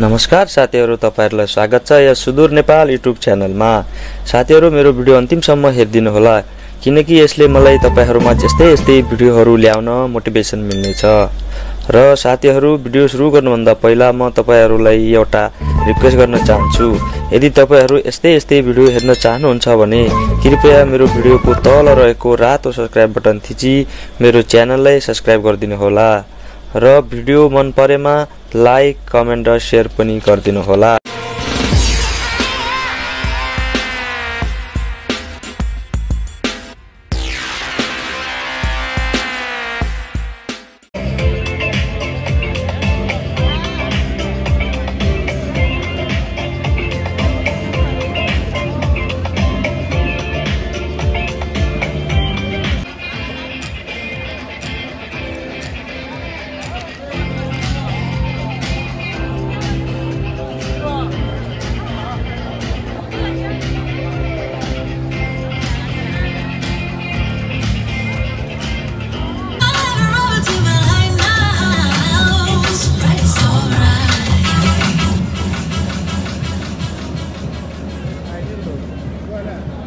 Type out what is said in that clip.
नमस्कार साथीहरू तपाईँहरूलाई स्वागत छ यस सुदूर नेपाल युट्युब च्यानलमा। साथीहरू मेरो भिडियो अन्तिमसम्म हेरिदिनुहोला किनकि यसले मलाई तपाईँहरूमा यस्तै यस्तै भिडियोहरू ल्याउन मोटिभेसन मिल्नेछ। र साथीहरू भिडियो सुरु गर्नुभन्दा पहिला म तपाईँहरूलाई एउटा रिक्वेस्ट गर्न चाहन्छु यदि तपाईँहरू यस्तै यस्तै भिडियो हेर्न चाहनुहुन्छ भने कृपया मेरो भिडियोको तल रहेको रातो सब्सक्राइब बटन थिची मेरो च्यानललाई सब्सक्राइब गरिदिनु होला र भिडियो मन परेमा लाइक कमेन्ट र सेयर पनि गरिदिनु होला para